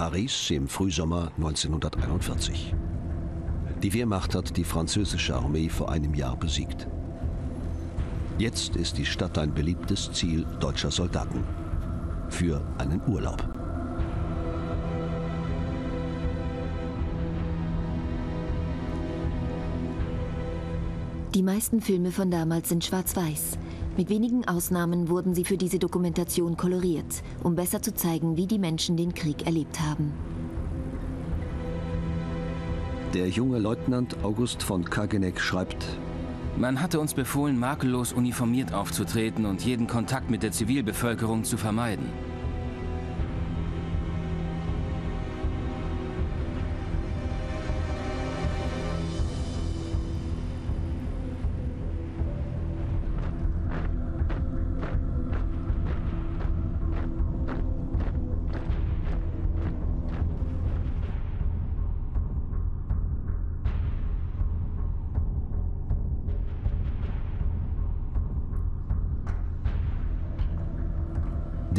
Paris im Frühsommer 1941. Die Wehrmacht hat die französische Armee vor einem Jahr besiegt. Jetzt ist die Stadt ein beliebtes Ziel deutscher Soldaten für einen Urlaub. Die meisten Filme von damals sind schwarz-weiß. Mit wenigen Ausnahmen wurden sie für diese Dokumentation koloriert, um besser zu zeigen, wie die Menschen den Krieg erlebt haben. Der junge Leutnant August von Kageneck schreibt, man hatte uns befohlen, makellos uniformiert aufzutreten und jeden Kontakt mit der Zivilbevölkerung zu vermeiden.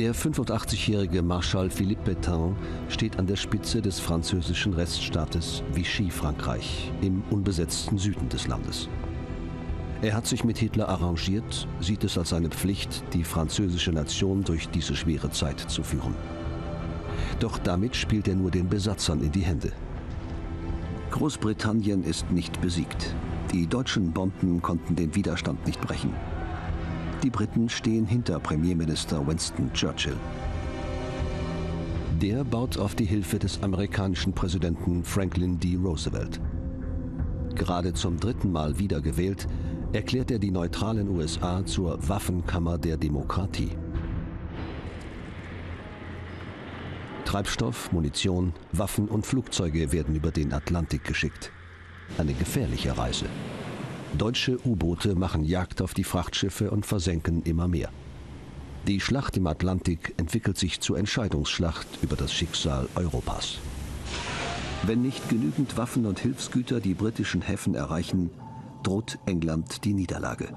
Der 85-jährige Marschall Philippe Pétain steht an der Spitze des französischen Reststaates Vichy Frankreich im unbesetzten Süden des Landes. Er hat sich mit Hitler arrangiert, sieht es als seine Pflicht, die französische Nation durch diese schwere Zeit zu führen. Doch damit spielt er nur den Besatzern in die Hände. Großbritannien ist nicht besiegt. Die deutschen Bomben konnten den Widerstand nicht brechen. Die Briten stehen hinter Premierminister Winston Churchill. Der baut auf die Hilfe des amerikanischen Präsidenten Franklin D. Roosevelt. Gerade zum dritten Mal wiedergewählt, erklärt er die neutralen USA zur Waffenkammer der Demokratie. Treibstoff, Munition, Waffen und Flugzeuge werden über den Atlantik geschickt. Eine gefährliche Reise. Deutsche U-Boote machen Jagd auf die Frachtschiffe und versenken immer mehr. Die Schlacht im Atlantik entwickelt sich zur Entscheidungsschlacht über das Schicksal Europas. Wenn nicht genügend Waffen und Hilfsgüter die britischen Häfen erreichen, droht England die Niederlage.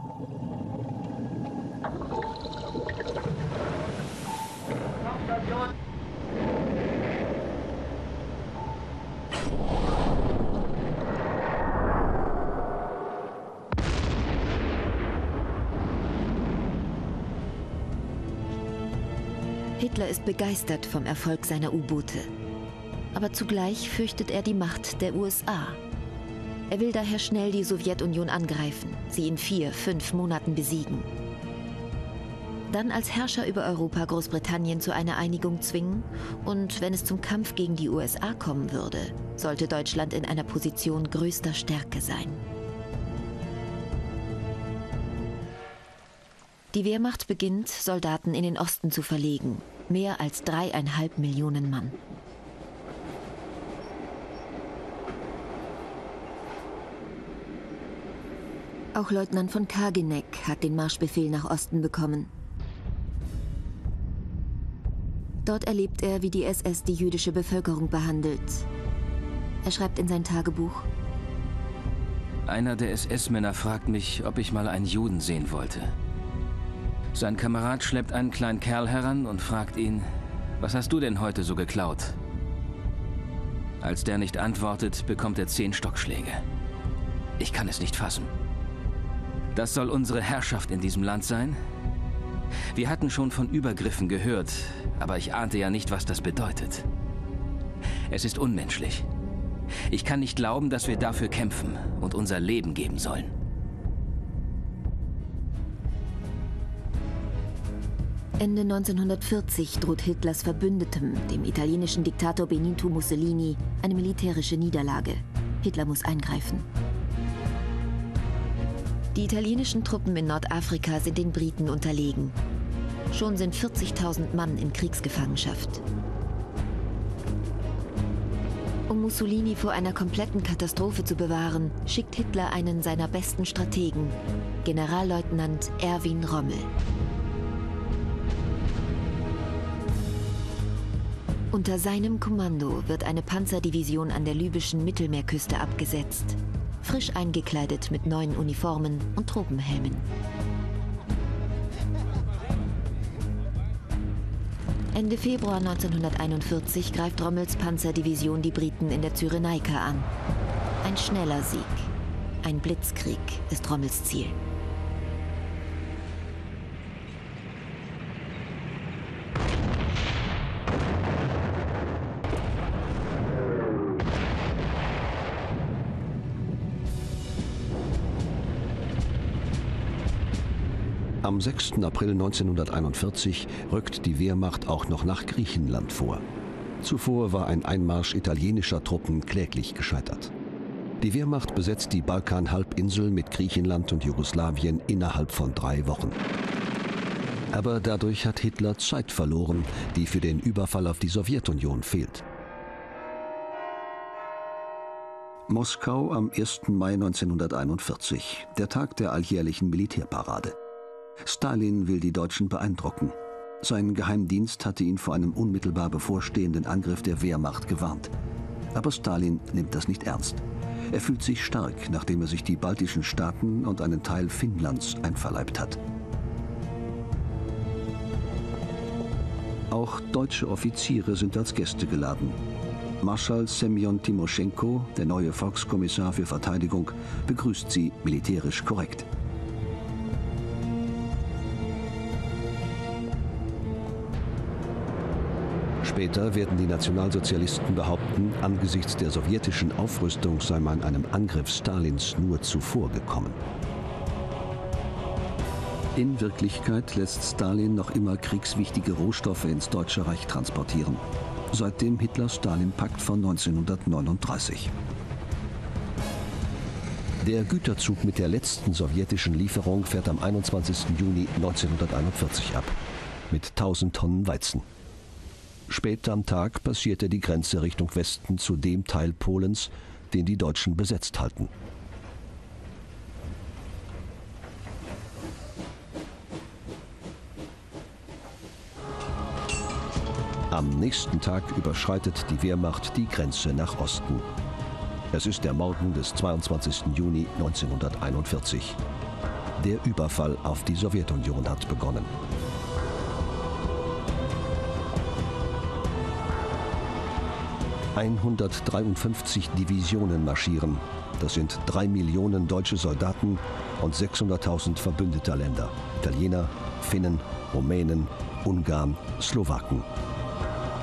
Hitler ist begeistert vom Erfolg seiner U-Boote. Aber zugleich fürchtet er die Macht der USA. Er will daher schnell die Sowjetunion angreifen, sie in vier, fünf Monaten besiegen. Dann als Herrscher über Europa Großbritannien zu einer Einigung zwingen und wenn es zum Kampf gegen die USA kommen würde, sollte Deutschland in einer Position größter Stärke sein. Die Wehrmacht beginnt, Soldaten in den Osten zu verlegen, mehr als dreieinhalb Millionen Mann. Auch Leutnant von Kageneck hat den Marschbefehl nach Osten bekommen. Dort erlebt er, wie die SS die jüdische Bevölkerung behandelt. Er schreibt in sein Tagebuch. Einer der SS-Männer fragt mich, ob ich mal einen Juden sehen wollte. Sein Kamerad schleppt einen kleinen Kerl heran und fragt ihn, was hast du denn heute so geklaut? Als der nicht antwortet, bekommt er zehn Stockschläge. Ich kann es nicht fassen. Das soll unsere Herrschaft in diesem Land sein? Wir hatten schon von Übergriffen gehört, aber ich ahnte ja nicht, was das bedeutet. Es ist unmenschlich. Ich kann nicht glauben, dass wir dafür kämpfen und unser Leben geben sollen. Ende 1940 droht Hitlers Verbündetem, dem italienischen Diktator Benito Mussolini, eine militärische Niederlage. Hitler muss eingreifen. Die italienischen Truppen in Nordafrika sind den Briten unterlegen. Schon sind 40.000 Mann in Kriegsgefangenschaft. Um Mussolini vor einer kompletten Katastrophe zu bewahren, schickt Hitler einen seiner besten Strategen, Generalleutnant Erwin Rommel. Unter seinem Kommando wird eine Panzerdivision an der libyschen Mittelmeerküste abgesetzt, frisch eingekleidet mit neuen Uniformen und Tropenhelmen. Ende Februar 1941 greift Rommels Panzerdivision die Briten in der Cyrenaika an. Ein schneller Sieg. Ein Blitzkrieg ist Rommels Ziel. Am 6. April 1941 rückt die Wehrmacht auch noch nach Griechenland vor. Zuvor war ein Einmarsch italienischer Truppen kläglich gescheitert. Die Wehrmacht besetzt die Balkanhalbinsel mit Griechenland und Jugoslawien innerhalb von drei Wochen. Aber dadurch hat Hitler Zeit verloren, die für den Überfall auf die Sowjetunion fehlt. Moskau am 1. Mai 1941, der Tag der alljährlichen Militärparade. Stalin will die Deutschen beeindrucken. Sein Geheimdienst hatte ihn vor einem unmittelbar bevorstehenden Angriff der Wehrmacht gewarnt. Aber Stalin nimmt das nicht ernst. Er fühlt sich stark, nachdem er sich die baltischen Staaten und einen Teil Finnlands einverleibt hat. Auch deutsche Offiziere sind als Gäste geladen. Marschall Semyon Timoschenko, der neue Volkskommissar für Verteidigung, begrüßt sie militärisch korrekt. Später werden die Nationalsozialisten behaupten, angesichts der sowjetischen Aufrüstung sei man einem Angriff Stalins nur zuvor gekommen. In Wirklichkeit lässt Stalin noch immer kriegswichtige Rohstoffe ins Deutsche Reich transportieren. Seit dem Hitler-Stalin-Pakt von 1939. Der Güterzug mit der letzten sowjetischen Lieferung fährt am 21. Juni 1941 ab. Mit 1000 Tonnen Weizen. Spät am Tag passiert er die Grenze Richtung Westen zu dem Teil Polens, den die Deutschen besetzt halten. Am nächsten Tag überschreitet die Wehrmacht die Grenze nach Osten. Es ist der Morgen des 22. Juni 1941. Der Überfall auf die Sowjetunion hat begonnen. 153 Divisionen marschieren. Das sind drei Millionen deutsche Soldaten und 600.000 verbündeter Länder. Italiener, Finnen, Rumänen, Ungarn, Slowaken.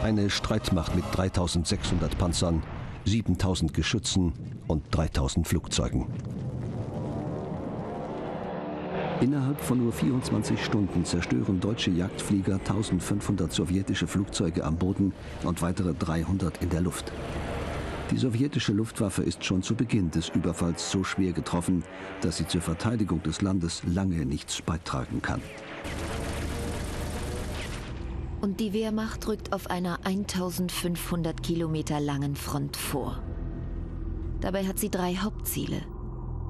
Eine Streitmacht mit 3600 Panzern, 7000 Geschützen und 3000 Flugzeugen. Innerhalb von nur 24 Stunden zerstören deutsche Jagdflieger 1500 sowjetische Flugzeuge am Boden und weitere 300 in der Luft. Die sowjetische Luftwaffe ist schon zu Beginn des Überfalls so schwer getroffen, dass sie zur Verteidigung des Landes lange nichts beitragen kann. Und die Wehrmacht rückt auf einer 1500 Kilometer langen Front vor. Dabei hat sie drei Hauptziele.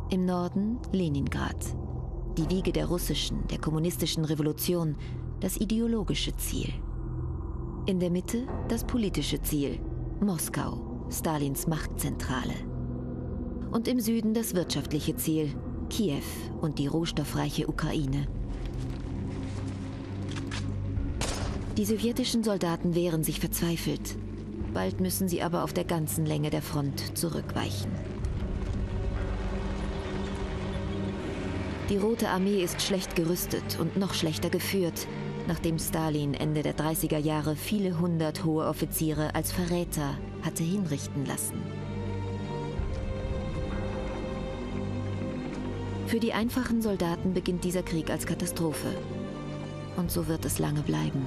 Im Norden Leningrad, die Wiege der russischen, der kommunistischen Revolution, das ideologische Ziel. In der Mitte das politische Ziel, Moskau, Stalins Machtzentrale. Und im Süden das wirtschaftliche Ziel, Kiew und die rohstoffreiche Ukraine. Die sowjetischen Soldaten wehren sich verzweifelt. Bald müssen sie aber auf der ganzen Länge der Front zurückweichen. Die Rote Armee ist schlecht gerüstet und noch schlechter geführt, nachdem Stalin Ende der 30er Jahre viele hundert hohe Offiziere als Verräter hatte hinrichten lassen. Für die einfachen Soldaten beginnt dieser Krieg als Katastrophe. Und so wird es lange bleiben.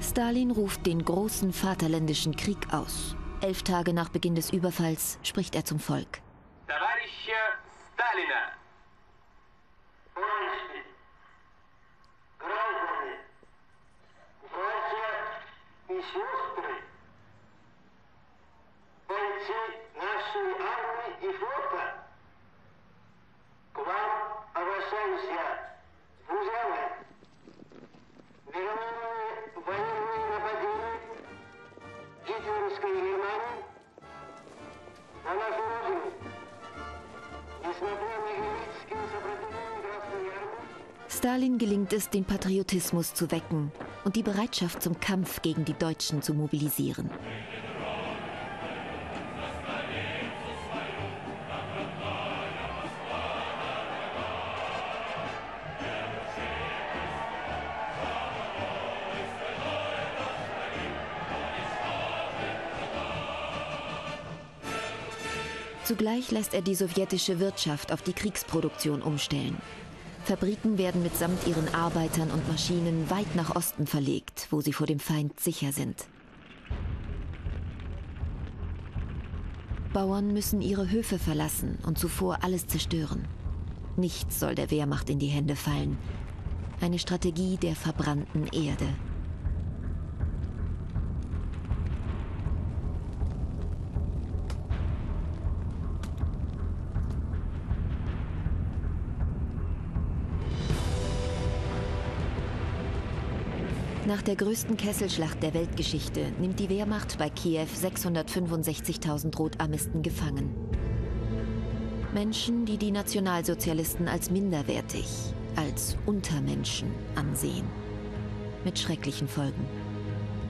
Stalin ruft den großen Vaterländischen Krieg aus. Elf Tage nach Beginn des Überfalls spricht er zum Volk. أعمالنا Stalin gelingt es, den Patriotismus zu wecken und die Bereitschaft zum Kampf gegen die Deutschen zu mobilisieren. Zugleich lässt er die sowjetische Wirtschaft auf die Kriegsproduktion umstellen. Fabriken werden mitsamt ihren Arbeitern und Maschinen weit nach Osten verlegt, wo sie vor dem Feind sicher sind. Bauern müssen ihre Höfe verlassen und zuvor alles zerstören. Nichts soll der Wehrmacht in die Hände fallen. Eine Strategie der verbrannten Erde. Nach der größten Kesselschlacht der Weltgeschichte nimmt die Wehrmacht bei Kiew 665.000 Rotarmisten gefangen. Menschen, die die Nationalsozialisten als minderwertig, als Untermenschen ansehen. Mit schrecklichen Folgen.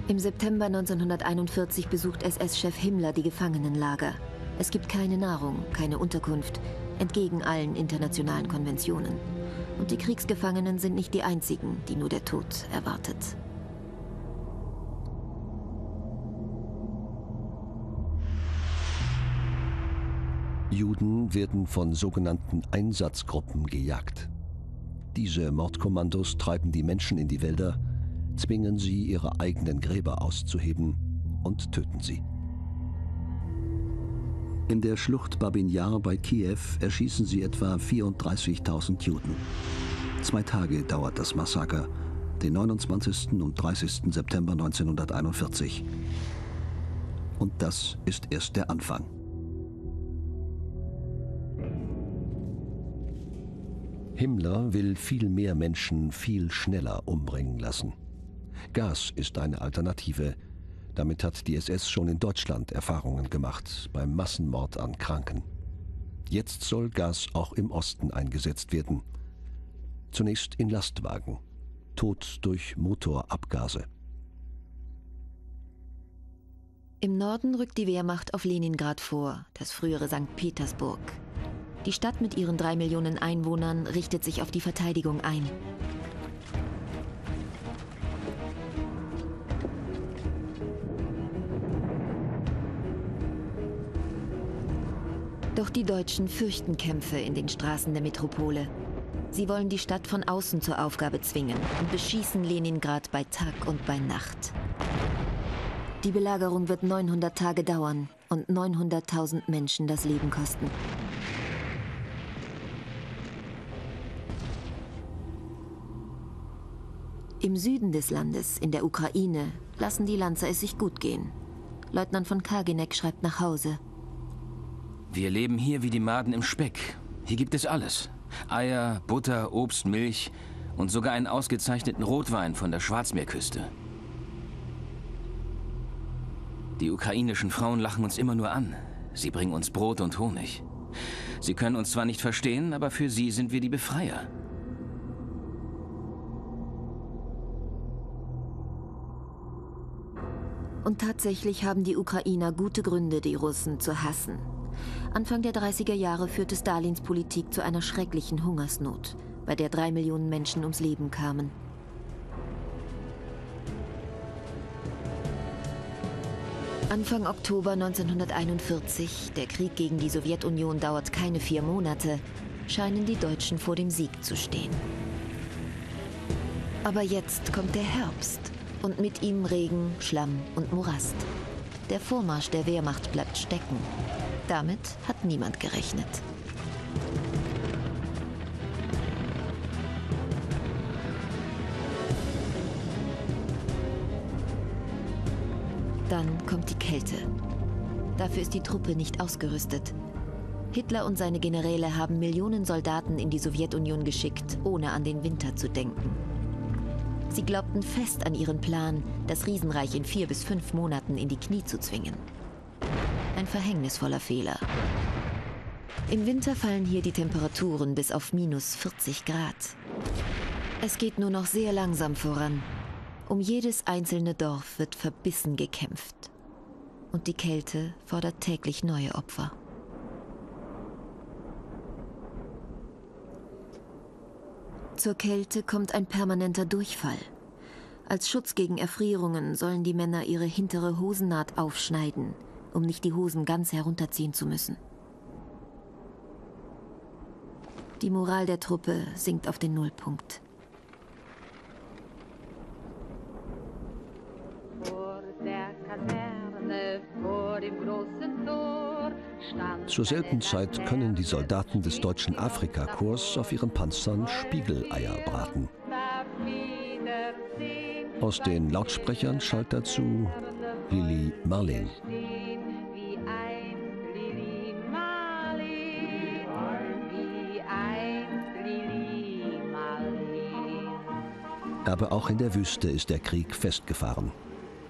Im September 1941 besucht SS-Chef Himmler die Gefangenenlager. Es gibt keine Nahrung, keine Unterkunft, entgegen allen internationalen Konventionen. Und die Kriegsgefangenen sind nicht die einzigen, die nur der Tod erwartet. Juden werden von sogenannten Einsatzgruppen gejagt. Diese Mordkommandos treiben die Menschen in die Wälder, zwingen sie, ihre eigenen Gräber auszuheben und töten sie. In der Schlucht Babin Yar bei Kiew erschießen sie etwa 34.000 Juden. Zwei Tage dauert das Massaker, den 29. und 30. September 1941. Und das ist erst der Anfang. Himmler will viel mehr Menschen viel schneller umbringen lassen. Gas ist eine Alternative. Damit hat die SS schon in Deutschland Erfahrungen gemacht beim Massenmord an Kranken. Jetzt soll Gas auch im Osten eingesetzt werden. Zunächst in Lastwagen. Tod durch Motorabgase. Im Norden rückt die Wehrmacht auf Leningrad vor, das frühere St. Petersburg. Die Stadt mit ihren drei Millionen Einwohnern richtet sich auf die Verteidigung ein. Doch die Deutschen fürchten Kämpfe in den Straßen der Metropole. Sie wollen die Stadt von außen zur Aufgabe zwingen und beschießen Leningrad bei Tag und bei Nacht. Die Belagerung wird 900 Tage dauern und 900.000 Menschen das Leben kosten. Im Süden des Landes, in der Ukraine, lassen die Lanzer es sich gut gehen. Leutnant von Kaginek schreibt nach Hause. Wir leben hier wie die Maden im Speck. Hier gibt es alles. Eier, Butter, Obst, Milch und sogar einen ausgezeichneten Rotwein von der Schwarzmeerküste. Die ukrainischen Frauen lachen uns immer nur an. Sie bringen uns Brot und Honig. Sie können uns zwar nicht verstehen, aber für sie sind wir die Befreier. Und tatsächlich haben die Ukrainer gute Gründe, die Russen zu hassen. Anfang der 30er Jahre führte Stalins Politik zu einer schrecklichen Hungersnot, bei der drei Millionen Menschen ums Leben kamen. Anfang Oktober 1941, der Krieg gegen die Sowjetunion dauert keine vier Monate, scheinen die Deutschen vor dem Sieg zu stehen. Aber jetzt kommt der Herbst und mit ihm Regen, Schlamm und Morast. Der Vormarsch der Wehrmacht bleibt stecken. Damit hat niemand gerechnet. Dann kommt die Kälte. Dafür ist die Truppe nicht ausgerüstet. Hitler und seine Generäle haben Millionen Soldaten in die Sowjetunion geschickt, ohne an den Winter zu denken. Sie glaubten fest an ihren Plan, das Riesenreich in vier bis fünf Monaten in die Knie zu zwingen. Ein verhängnisvoller Fehler. Im Winter fallen hier die Temperaturen bis auf minus 40 Grad. Es geht nur noch sehr langsam voran. Um jedes einzelne Dorf wird verbissen gekämpft. Und die Kälte fordert täglich neue Opfer. Zur Kälte kommt ein permanenter Durchfall. Als Schutz gegen Erfrierungen sollen die Männer ihre hintere Hosennaht aufschneiden, um nicht die Hosen ganz herunterziehen zu müssen. Die Moral der Truppe sinkt auf den Nullpunkt. Zur selben Zeit können die Soldaten des deutschen Afrikakorps auf ihren Panzern Spiegeleier braten. Aus den Lautsprechern schallt dazu Lili Marlin. Aber auch in der Wüste ist der Krieg festgefahren.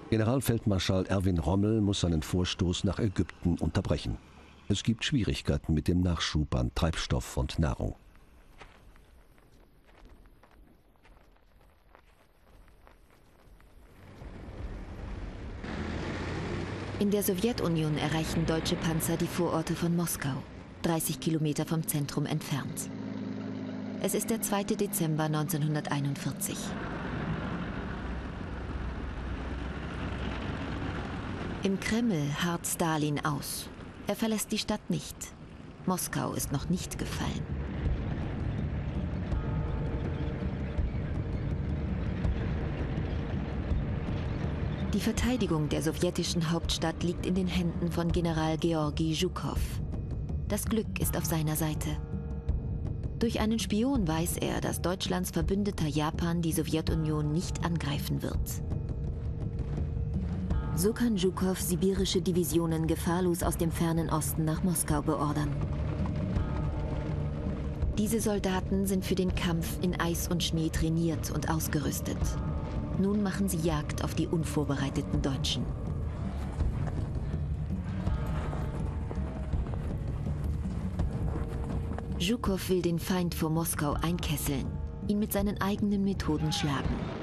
Generalfeldmarschall Erwin Rommel muss seinen Vorstoß nach Ägypten unterbrechen. Es gibt Schwierigkeiten mit dem Nachschub an Treibstoff und Nahrung. In der Sowjetunion erreichen deutsche Panzer die Vororte von Moskau, 30 Kilometer vom Zentrum entfernt. Es ist der 2. Dezember 1941. Im Kreml harrt Stalin aus. Er verlässt die Stadt nicht. Moskau ist noch nicht gefallen. Die Verteidigung der sowjetischen Hauptstadt liegt in den Händen von General Georgi Zhukov. Das Glück ist auf seiner Seite. Durch einen Spion weiß er, dass Deutschlands Verbündeter Japan die Sowjetunion nicht angreifen wird. So kann Zhukov sibirische Divisionen gefahrlos aus dem fernen Osten nach Moskau beordern. Diese Soldaten sind für den Kampf in Eis und Schnee trainiert und ausgerüstet. Nun machen sie Jagd auf die unvorbereiteten Deutschen. Zhukov will den Feind vor Moskau einkesseln, ihn mit seinen eigenen Methoden schlagen.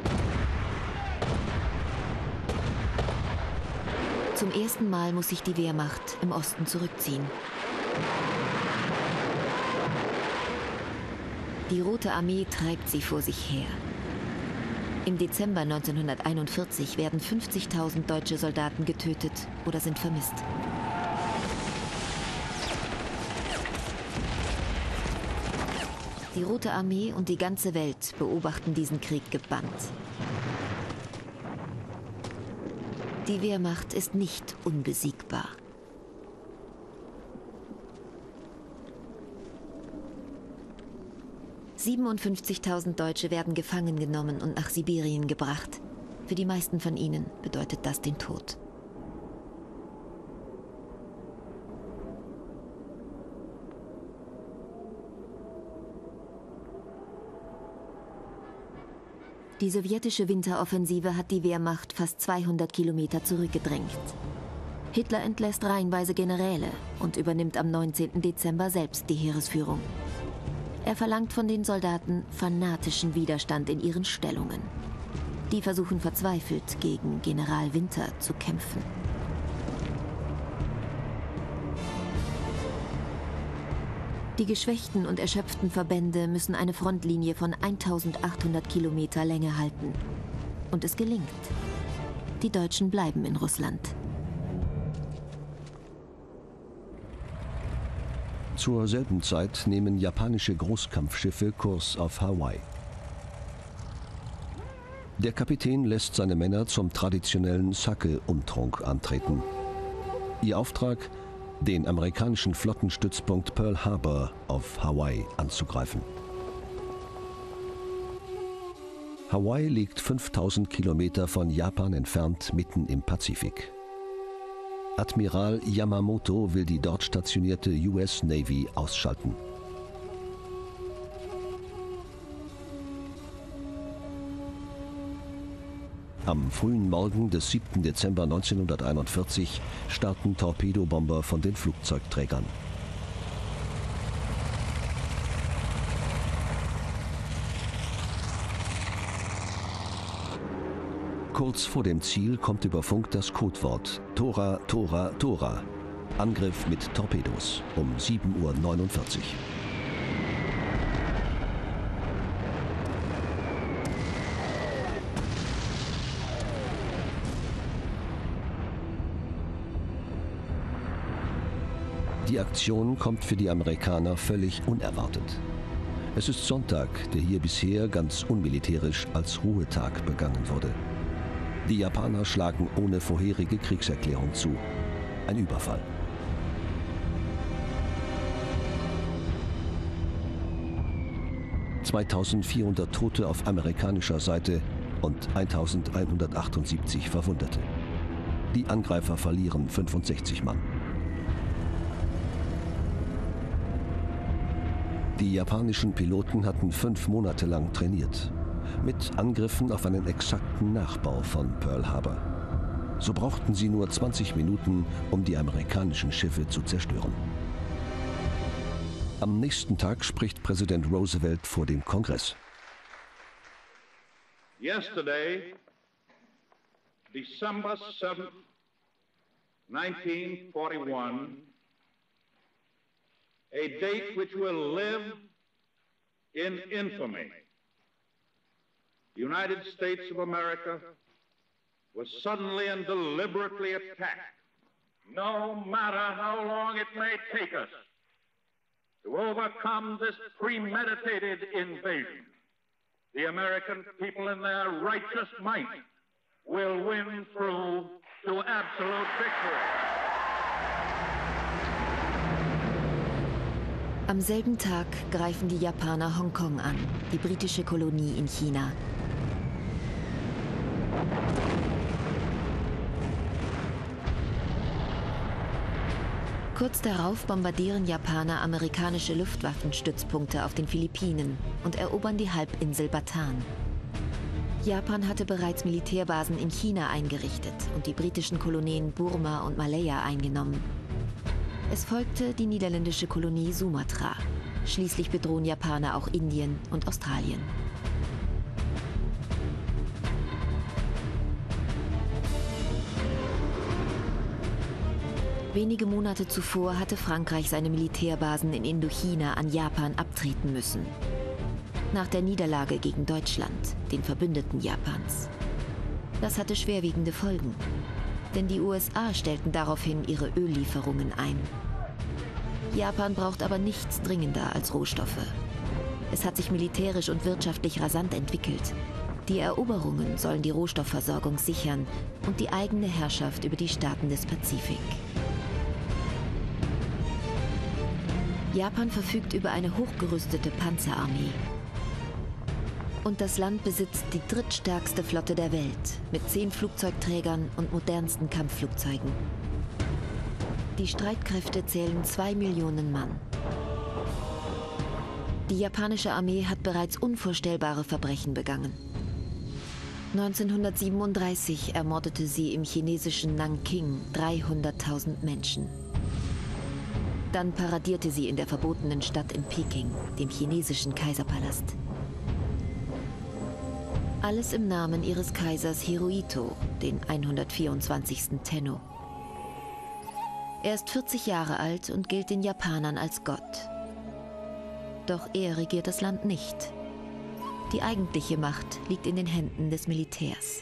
Zum ersten Mal muss sich die Wehrmacht im Osten zurückziehen. Die Rote Armee treibt sie vor sich her. Im Dezember 1941 werden 50.000 deutsche Soldaten getötet oder sind vermisst. Die Rote Armee und die ganze Welt beobachten diesen Krieg gebannt. Die Wehrmacht ist nicht unbesiegbar. Siebenundfünfzigtausend Deutsche werden gefangen genommen und nach Sibirien gebracht. Für die meisten von ihnen bedeutet das den Tod. Die sowjetische Winteroffensive hat die Wehrmacht fast 200 Kilometer zurückgedrängt. Hitler entlässt reihenweise Generäle und übernimmt am 19. Dezember selbst die Heeresführung. Er verlangt von den Soldaten fanatischen Widerstand in ihren Stellungen. Die versuchen verzweifelt gegen General Winter zu kämpfen. Die geschwächten und erschöpften Verbände müssen eine Frontlinie von 1800 Kilometer Länge halten. Und es gelingt. Die Deutschen bleiben in Russland. Zur selben Zeit nehmen japanische Großkampfschiffe Kurs auf Hawaii. Der Kapitän lässt seine Männer zum traditionellen Sake-Umtrunk antreten. Ihr Auftrag den amerikanischen Flottenstützpunkt Pearl Harbor auf Hawaii anzugreifen. Hawaii liegt 5000 Kilometer von Japan entfernt mitten im Pazifik. Admiral Yamamoto will die dort stationierte US Navy ausschalten. Am frühen Morgen des 7. Dezember 1941 starten Torpedobomber von den Flugzeugträgern. Kurz vor dem Ziel kommt über Funk das Codewort Tora, Tora, Tora. Angriff mit Torpedos um 7.49 Uhr. Die Aktion kommt für die Amerikaner völlig unerwartet. Es ist Sonntag, der hier bisher ganz unmilitärisch als Ruhetag begangen wurde. Die Japaner schlagen ohne vorherige Kriegserklärung zu. Ein Überfall. ...2400 Tote auf amerikanischer Seite und 1178 Verwundete. Die Angreifer verlieren 65 Mann. Die japanischen Piloten hatten fünf Monate lang trainiert, mit Angriffen auf einen exakten Nachbau von Pearl Harbor. So brauchten sie nur 20 Minuten, um die amerikanischen Schiffe zu zerstören. Am nächsten Tag spricht Präsident Roosevelt vor dem Kongress. Yesterday, December 7, 1941, a date which will live in infamy. The United States of America was suddenly and deliberately attacked. No matter how long it may take us to overcome this premeditated invasion, the American people in their righteous might will win through to absolute victory. Am selben Tag greifen die Japaner Hongkong an, die britische Kolonie in China. Kurz darauf bombardieren Japaner amerikanische Luftwaffenstützpunkte auf den Philippinen und erobern die Halbinsel Bataan. Japan hatte bereits Militärbasen in China eingerichtet und die britischen Kolonien Burma und Malaya eingenommen. Es folgte die niederländische Kolonie Sumatra. Schließlich bedrohen Japaner auch Indien und Australien. Wenige Monate zuvor hatte Frankreich seine Militärbasen in Indochina an Japan abtreten müssen. Nach der Niederlage gegen Deutschland, den Verbündeten Japans. Das hatte schwerwiegende Folgen denn die USA stellten daraufhin ihre Öllieferungen ein. Japan braucht aber nichts dringender als Rohstoffe. Es hat sich militärisch und wirtschaftlich rasant entwickelt. Die Eroberungen sollen die Rohstoffversorgung sichern und die eigene Herrschaft über die Staaten des Pazifik. Japan verfügt über eine hochgerüstete Panzerarmee und das Land besitzt die drittstärkste Flotte der Welt mit zehn Flugzeugträgern und modernsten Kampfflugzeugen. Die Streitkräfte zählen zwei Millionen Mann. Die japanische Armee hat bereits unvorstellbare Verbrechen begangen. 1937 ermordete sie im chinesischen Nanking 300.000 Menschen. Dann paradierte sie in der verbotenen Stadt in Peking, dem chinesischen Kaiserpalast. Alles im Namen ihres Kaisers Hirohito, den 124. Tenno. Er ist 40 Jahre alt und gilt den Japanern als Gott. Doch er regiert das Land nicht. Die eigentliche Macht liegt in den Händen des Militärs.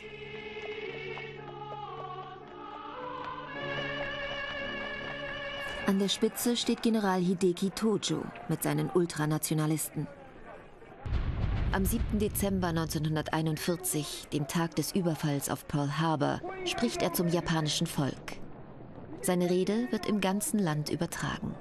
An der Spitze steht General Hideki Tojo mit seinen Ultranationalisten. Am 7. Dezember 1941, dem Tag des Überfalls auf Pearl Harbor, spricht er zum japanischen Volk. Seine Rede wird im ganzen Land übertragen.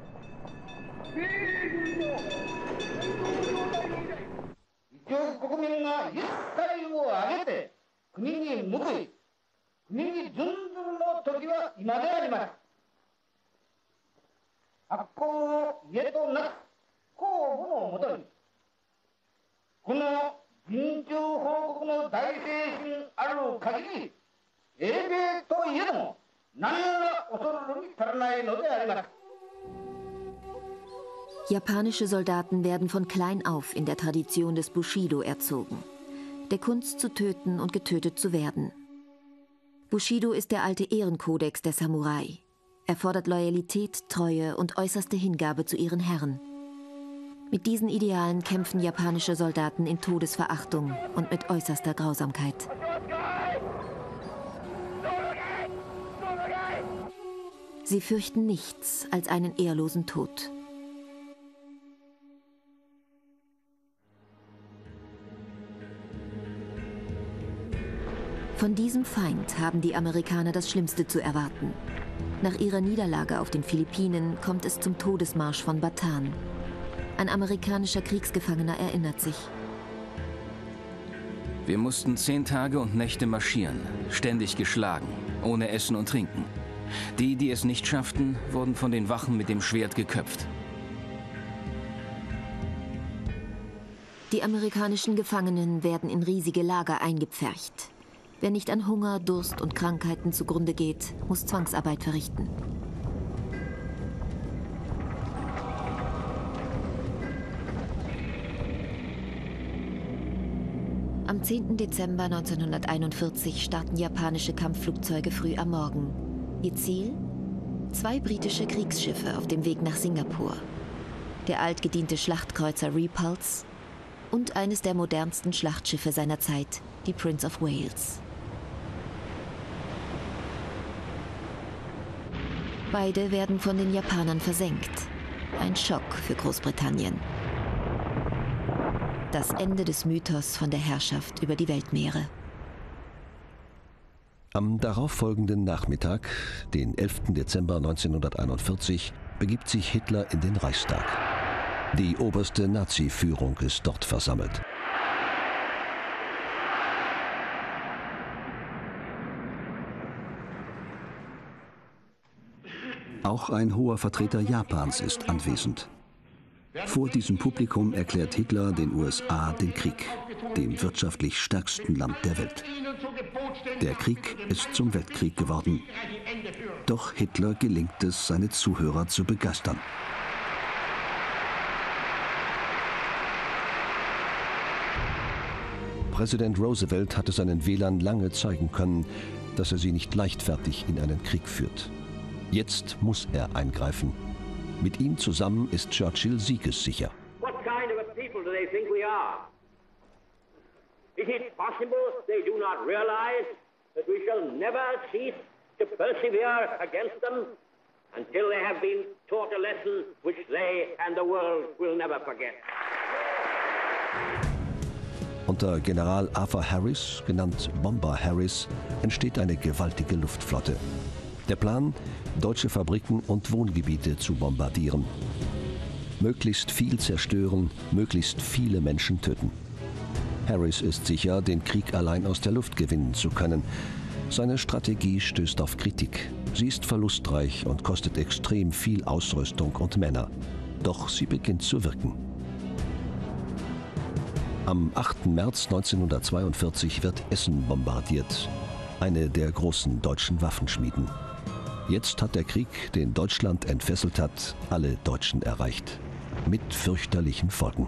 Akko この臨終報告の大精神ある限り、英米といえども、何ら恐るるに足らないのであります。Japanische Soldaten werden von klein auf in der Tradition des Bushido erzogen, der Kunst zu töten und getötet zu werden. Bushido ist der alte Ehrenkodex der Samurai. Er fordert Loyalität, Treue und äußerste Hingabe zu ihren Herren. Mit diesen Idealen kämpfen japanische Soldaten in Todesverachtung und mit äußerster Grausamkeit. Sie fürchten nichts als einen ehrlosen Tod. Von diesem Feind haben die Amerikaner das Schlimmste zu erwarten. Nach ihrer Niederlage auf den Philippinen kommt es zum Todesmarsch von Bataan. Ein amerikanischer Kriegsgefangener erinnert sich. Wir mussten zehn Tage und Nächte marschieren, ständig geschlagen, ohne Essen und Trinken. Die, die es nicht schafften, wurden von den Wachen mit dem Schwert geköpft. Die amerikanischen Gefangenen werden in riesige Lager eingepfercht. Wer nicht an Hunger, Durst und Krankheiten zugrunde geht, muss Zwangsarbeit verrichten. Am 10. Dezember 1941 starten japanische Kampfflugzeuge früh am Morgen. Ihr Ziel? Zwei britische Kriegsschiffe auf dem Weg nach Singapur. Der altgediente Schlachtkreuzer Repulse und eines der modernsten Schlachtschiffe seiner Zeit, die Prince of Wales. Beide werden von den Japanern versenkt. Ein Schock für Großbritannien. Das Ende des Mythos von der Herrschaft über die Weltmeere. Am darauffolgenden Nachmittag, den 11. Dezember 1941, begibt sich Hitler in den Reichstag. Die oberste Nazi-Führung ist dort versammelt. Auch ein hoher Vertreter Japans ist anwesend. Vor diesem Publikum erklärt Hitler den USA den Krieg, dem wirtschaftlich stärksten Land der Welt. Der Krieg ist zum Weltkrieg geworden. Doch Hitler gelingt es, seine Zuhörer zu begeistern. Präsident Roosevelt hatte seinen Wählern lange zeigen können, dass er sie nicht leichtfertig in einen Krieg führt. Jetzt muss er eingreifen. Mit ihm zusammen ist Churchill siegessicher. What kind of a people do they think we are? Is it possible they do not realize that we shall never cease to persevere against them until they have been taught a lesson which they and the world will never forget? Unter General Arthur Harris, genannt Bomber Harris, entsteht eine gewaltige Luftflotte. Der Plan, deutsche Fabriken und Wohngebiete zu bombardieren. Möglichst viel zerstören, möglichst viele Menschen töten. Harris ist sicher, den Krieg allein aus der Luft gewinnen zu können. Seine Strategie stößt auf Kritik. Sie ist verlustreich und kostet extrem viel Ausrüstung und Männer. Doch sie beginnt zu wirken. Am 8. März 1942 wird Essen bombardiert, eine der großen deutschen Waffenschmieden. Jetzt hat der Krieg, den Deutschland entfesselt hat, alle Deutschen erreicht. Mit fürchterlichen Folgen.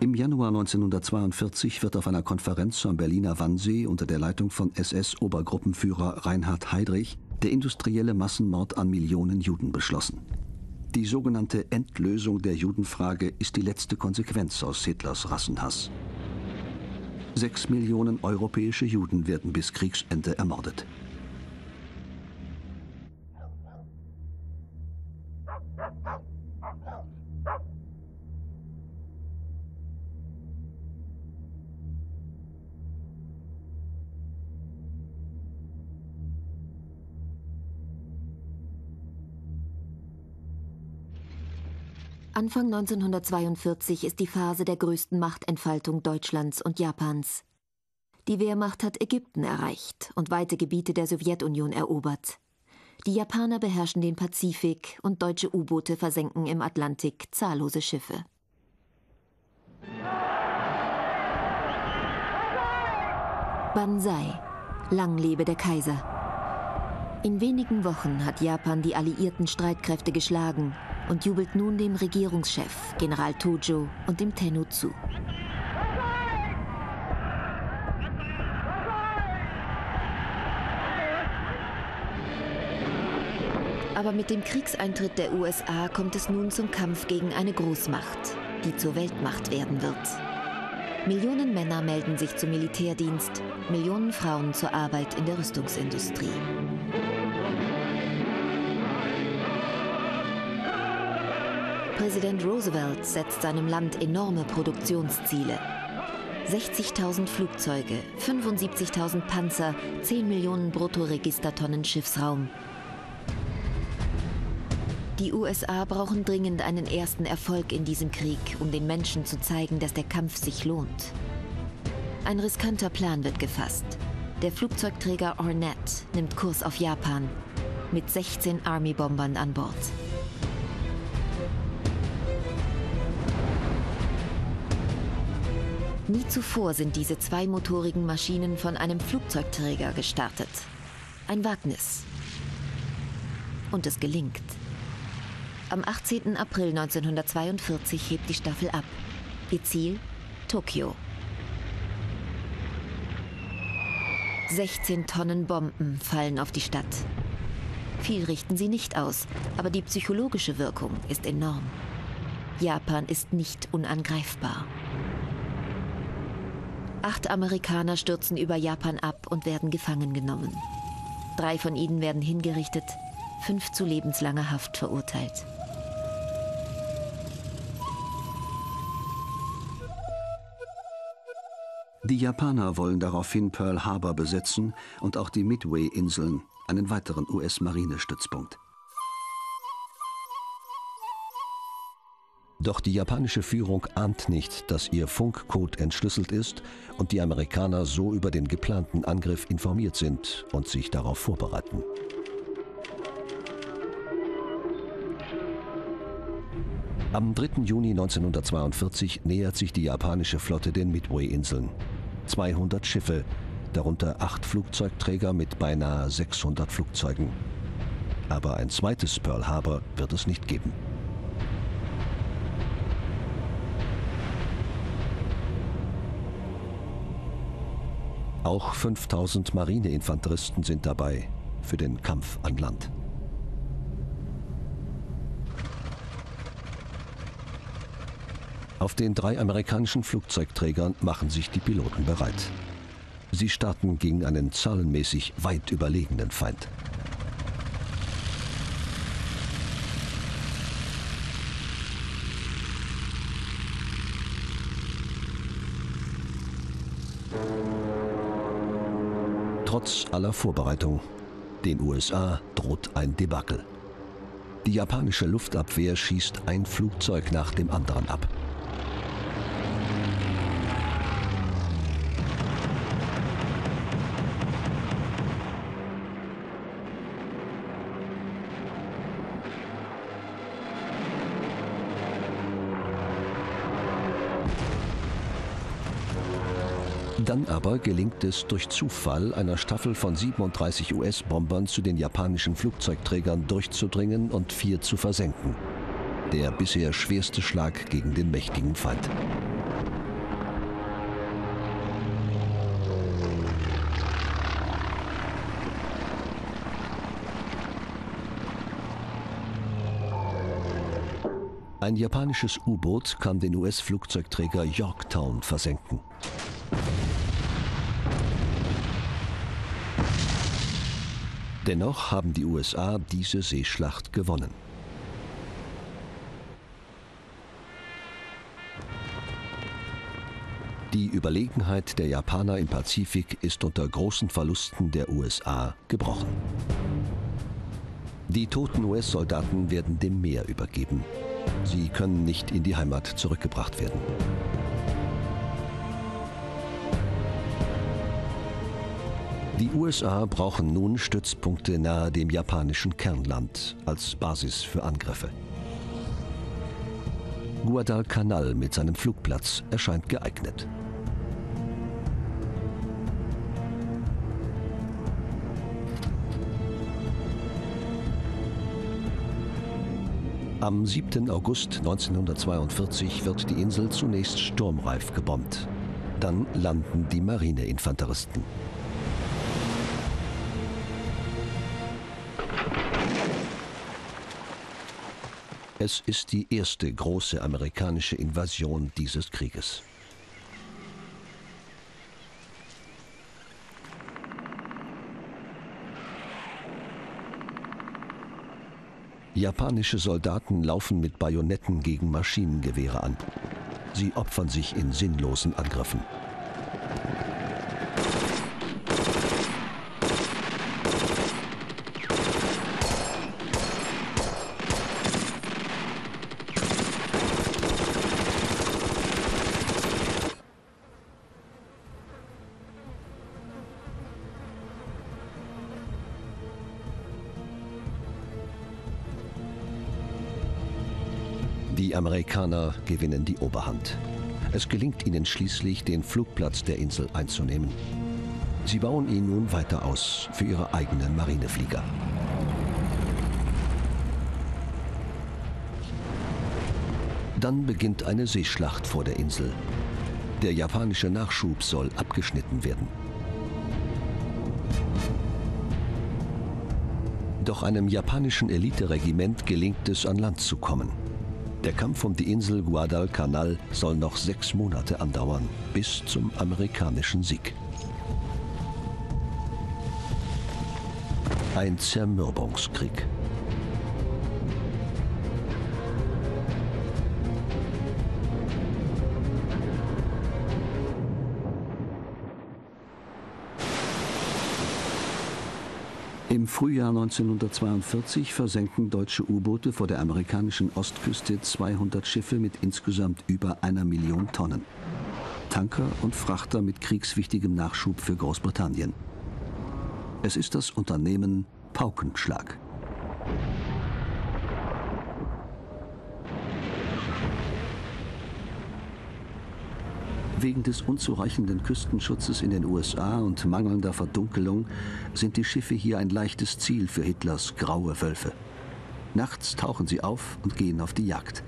Im Januar 1942 wird auf einer Konferenz am Berliner Wannsee unter der Leitung von SS-Obergruppenführer Reinhard Heydrich der industrielle Massenmord an Millionen Juden beschlossen. Die sogenannte Endlösung der Judenfrage ist die letzte Konsequenz aus Hitlers Rassenhass. Sechs Millionen europäische Juden werden bis Kriegsende ermordet. Anfang 1942 ist die Phase der größten Machtentfaltung Deutschlands und Japans. Die Wehrmacht hat Ägypten erreicht und weite Gebiete der Sowjetunion erobert. Die Japaner beherrschen den Pazifik und deutsche U-Boote versenken im Atlantik zahllose Schiffe. Banzai, lang lebe der Kaiser. In wenigen Wochen hat Japan die alliierten Streitkräfte geschlagen und jubelt nun dem Regierungschef, General Tojo, und dem Tenno zu. Aber mit dem Kriegseintritt der USA kommt es nun zum Kampf gegen eine Großmacht, die zur Weltmacht werden wird. Millionen Männer melden sich zum Militärdienst, Millionen Frauen zur Arbeit in der Rüstungsindustrie. Präsident Roosevelt setzt seinem Land enorme Produktionsziele. 60.000 Flugzeuge, 75.000 Panzer, 10 Millionen Bruttoregistertonnen Schiffsraum, die USA brauchen dringend einen ersten Erfolg in diesem Krieg, um den Menschen zu zeigen, dass der Kampf sich lohnt. Ein riskanter Plan wird gefasst. Der Flugzeugträger Ornette nimmt Kurs auf Japan mit 16 Army-Bombern an Bord. Nie zuvor sind diese zweimotorigen Maschinen von einem Flugzeugträger gestartet. Ein Wagnis. Und es gelingt. Am 18. April 1942 hebt die Staffel ab. Ihr Ziel? Tokio. 16 Tonnen Bomben fallen auf die Stadt. Viel richten sie nicht aus, aber die psychologische Wirkung ist enorm. Japan ist nicht unangreifbar. Acht Amerikaner stürzen über Japan ab und werden gefangen genommen. Drei von ihnen werden hingerichtet, fünf zu lebenslanger Haft verurteilt. Die Japaner wollen daraufhin Pearl Harbor besetzen und auch die Midway-Inseln, einen weiteren US-Marinestützpunkt. Doch die japanische Führung ahnt nicht, dass ihr Funkcode entschlüsselt ist und die Amerikaner so über den geplanten Angriff informiert sind und sich darauf vorbereiten. Am 3. Juni 1942 nähert sich die japanische Flotte den Midway-Inseln. 200 Schiffe, darunter acht Flugzeugträger mit beinahe 600 Flugzeugen. Aber ein zweites Pearl Harbor wird es nicht geben. Auch 5000 Marineinfanteristen sind dabei für den Kampf an Land. Auf den drei amerikanischen Flugzeugträgern machen sich die Piloten bereit. Sie starten gegen einen zahlenmäßig weit überlegenen Feind. Trotz aller Vorbereitung, den USA droht ein Debakel. Die japanische Luftabwehr schießt ein Flugzeug nach dem anderen ab. Aber gelingt es durch Zufall einer Staffel von 37 US-Bombern zu den japanischen Flugzeugträgern durchzudringen und vier zu versenken. Der bisher schwerste Schlag gegen den mächtigen Feind. Ein japanisches U-Boot kann den US-Flugzeugträger Yorktown versenken. Dennoch haben die USA diese Seeschlacht gewonnen. Die Überlegenheit der Japaner im Pazifik ist unter großen Verlusten der USA gebrochen. Die toten US-Soldaten werden dem Meer übergeben. Sie können nicht in die Heimat zurückgebracht werden. Die USA brauchen nun Stützpunkte nahe dem japanischen Kernland als Basis für Angriffe. Guadalcanal mit seinem Flugplatz erscheint geeignet. Am 7. August 1942 wird die Insel zunächst sturmreif gebombt. Dann landen die Marineinfanteristen. Es ist die erste große amerikanische Invasion dieses Krieges. Japanische Soldaten laufen mit Bajonetten gegen Maschinengewehre an. Sie opfern sich in sinnlosen Angriffen. Amerikaner gewinnen die Oberhand. Es gelingt ihnen schließlich, den Flugplatz der Insel einzunehmen. Sie bauen ihn nun weiter aus für ihre eigenen Marineflieger. Dann beginnt eine Seeschlacht vor der Insel. Der japanische Nachschub soll abgeschnitten werden. Doch einem japanischen Eliteregiment gelingt es, an Land zu kommen. Der Kampf um die Insel Guadalcanal soll noch sechs Monate andauern, bis zum amerikanischen Sieg. Ein Zermürbungskrieg. Im Frühjahr 1942 versenken deutsche U-Boote vor der amerikanischen Ostküste 200 Schiffe mit insgesamt über einer Million Tonnen. Tanker und Frachter mit kriegswichtigem Nachschub für Großbritannien. Es ist das Unternehmen Paukenschlag. Wegen des unzureichenden Küstenschutzes in den USA und mangelnder Verdunkelung sind die Schiffe hier ein leichtes Ziel für Hitlers graue Wölfe. Nachts tauchen sie auf und gehen auf die Jagd.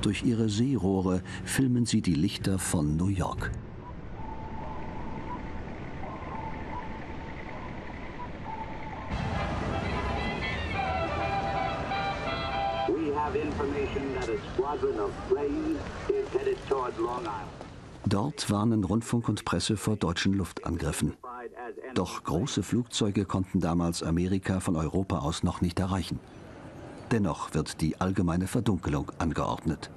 Durch ihre Seerohre filmen sie die Lichter von New York. We have information that a squadron of planes is headed toward Long Island. Dort warnen Rundfunk und Presse vor deutschen Luftangriffen. Doch große Flugzeuge konnten damals Amerika von Europa aus noch nicht erreichen. Dennoch wird die allgemeine Verdunkelung angeordnet.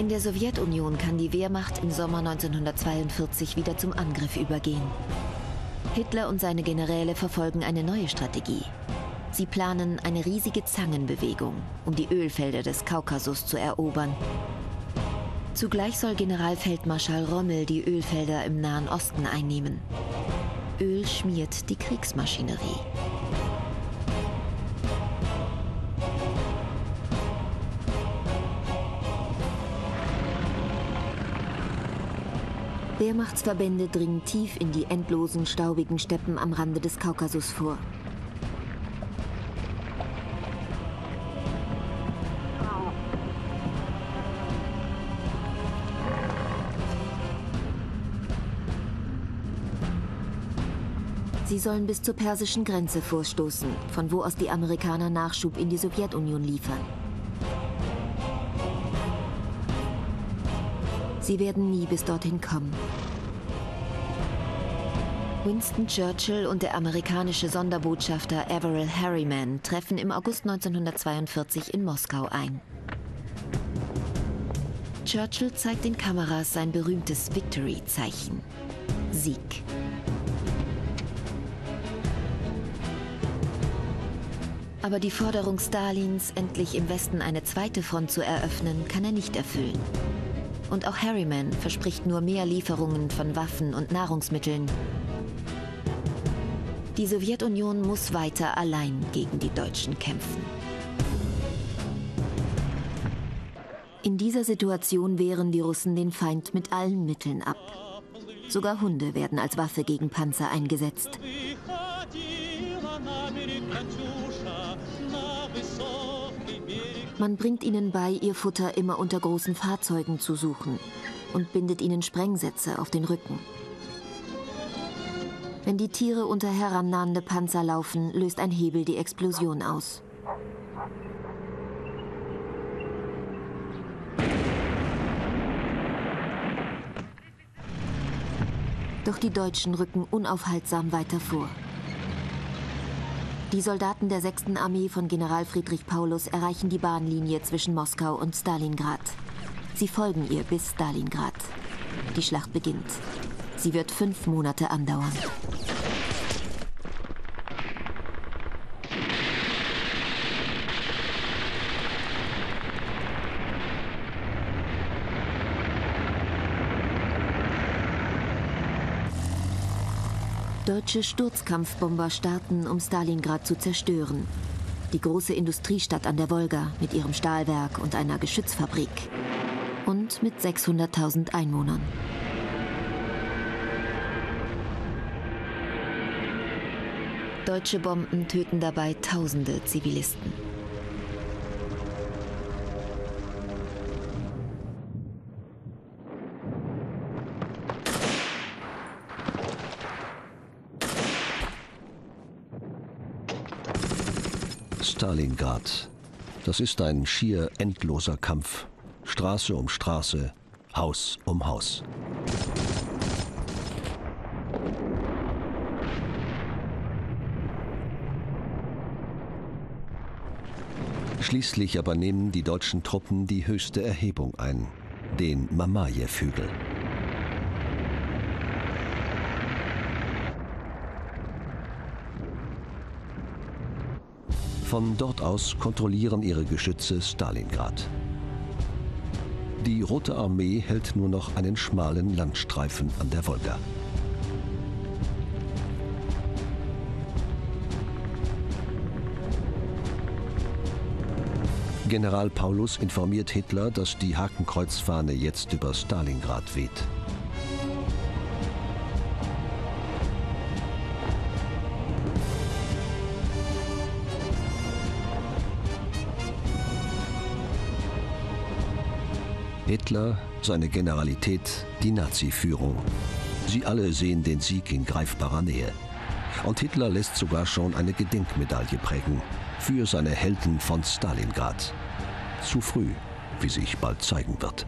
In der Sowjetunion kann die Wehrmacht im Sommer 1942 wieder zum Angriff übergehen. Hitler und seine Generäle verfolgen eine neue Strategie. Sie planen eine riesige Zangenbewegung, um die Ölfelder des Kaukasus zu erobern. Zugleich soll Generalfeldmarschall Rommel die Ölfelder im Nahen Osten einnehmen. Öl schmiert die Kriegsmaschinerie. Wehrmachtsverbände dringen tief in die endlosen, staubigen Steppen am Rande des Kaukasus vor. Sollen bis zur persischen Grenze vorstoßen, von wo aus die Amerikaner Nachschub in die Sowjetunion liefern. Sie werden nie bis dorthin kommen. Winston Churchill und der amerikanische Sonderbotschafter Averill Harriman treffen im August 1942 in Moskau ein. Churchill zeigt den Kameras sein berühmtes Victory-Zeichen. Sieg. Aber die Forderung Stalins, endlich im Westen eine zweite Front zu eröffnen, kann er nicht erfüllen. Und auch Harriman verspricht nur mehr Lieferungen von Waffen und Nahrungsmitteln. Die Sowjetunion muss weiter allein gegen die Deutschen kämpfen. In dieser Situation wehren die Russen den Feind mit allen Mitteln ab. Sogar Hunde werden als Waffe gegen Panzer eingesetzt. Man bringt ihnen bei, ihr Futter immer unter großen Fahrzeugen zu suchen und bindet ihnen Sprengsätze auf den Rücken. Wenn die Tiere unter herannahende Panzer laufen, löst ein Hebel die Explosion aus. Doch die Deutschen rücken unaufhaltsam weiter vor. Die Soldaten der 6. Armee von General Friedrich Paulus erreichen die Bahnlinie zwischen Moskau und Stalingrad. Sie folgen ihr bis Stalingrad. Die Schlacht beginnt. Sie wird fünf Monate andauern. Deutsche Sturzkampfbomber starten, um Stalingrad zu zerstören. Die große Industriestadt an der Wolga mit ihrem Stahlwerk und einer Geschützfabrik. Und mit 600.000 Einwohnern. Deutsche Bomben töten dabei tausende Zivilisten. Stalingrad. Das ist ein schier endloser Kampf. Straße um Straße, Haus um Haus. Schließlich aber nehmen die deutschen Truppen die höchste Erhebung ein, den Mamajew-Hügel. Von dort aus kontrollieren ihre Geschütze Stalingrad. Die Rote Armee hält nur noch einen schmalen Landstreifen an der Wolga. General Paulus informiert Hitler, dass die Hakenkreuzfahne jetzt über Stalingrad weht. Hitler, seine Generalität, die Nazi-Führung. Sie alle sehen den Sieg in greifbarer Nähe. Und Hitler lässt sogar schon eine Gedenkmedaille prägen für seine Helden von Stalingrad. Zu früh, wie sich bald zeigen wird.